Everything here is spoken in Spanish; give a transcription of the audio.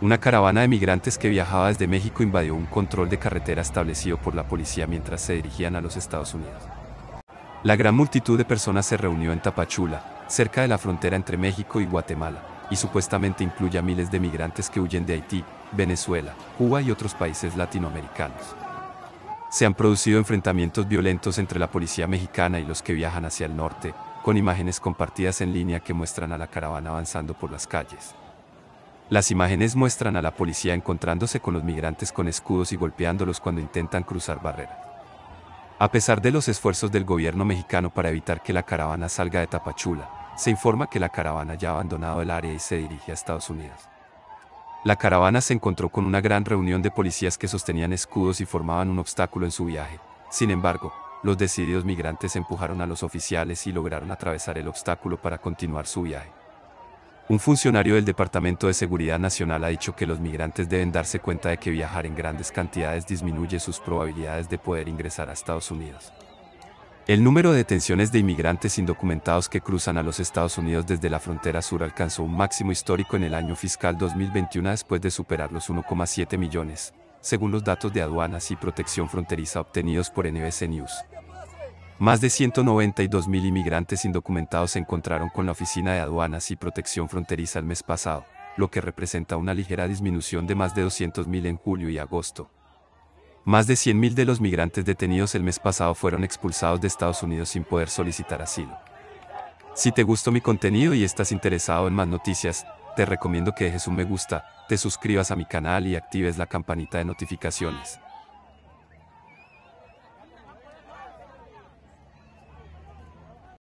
Una caravana de migrantes que viajaba desde México invadió un control de carretera establecido por la policía mientras se dirigían a los Estados Unidos. La gran multitud de personas se reunió en Tapachula, cerca de la frontera entre México y Guatemala, y supuestamente incluye a miles de migrantes que huyen de Haití, Venezuela, Cuba y otros países latinoamericanos. Se han producido enfrentamientos violentos entre la policía mexicana y los que viajan hacia el norte, con imágenes compartidas en línea que muestran a la caravana avanzando por las calles. Las imágenes muestran a la policía encontrándose con los migrantes con escudos y golpeándolos cuando intentan cruzar barreras. A pesar de los esfuerzos del gobierno mexicano para evitar que la caravana salga de Tapachula, se informa que la caravana ya ha abandonado el área y se dirige a Estados Unidos. La caravana se encontró con una gran reunión de policías que sostenían escudos y formaban un obstáculo en su viaje. Sin embargo, los decididos migrantes empujaron a los oficiales y lograron atravesar el obstáculo para continuar su viaje. Un funcionario del Departamento de Seguridad Nacional ha dicho que los migrantes deben darse cuenta de que viajar en grandes cantidades disminuye sus probabilidades de poder ingresar a Estados Unidos. El número de detenciones de inmigrantes indocumentados que cruzan a los Estados Unidos desde la frontera sur alcanzó un máximo histórico en el año fiscal 2021 después de superar los 1,7 millones, según los datos de aduanas y protección fronteriza obtenidos por NBC News. Más de 192.000 inmigrantes indocumentados se encontraron con la Oficina de Aduanas y Protección Fronteriza el mes pasado, lo que representa una ligera disminución de más de 200.000 en julio y agosto. Más de 100.000 de los migrantes detenidos el mes pasado fueron expulsados de Estados Unidos sin poder solicitar asilo. Si te gustó mi contenido y estás interesado en más noticias, te recomiendo que dejes un me gusta, te suscribas a mi canal y actives la campanita de notificaciones.